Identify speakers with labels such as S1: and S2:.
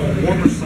S1: know warmer song?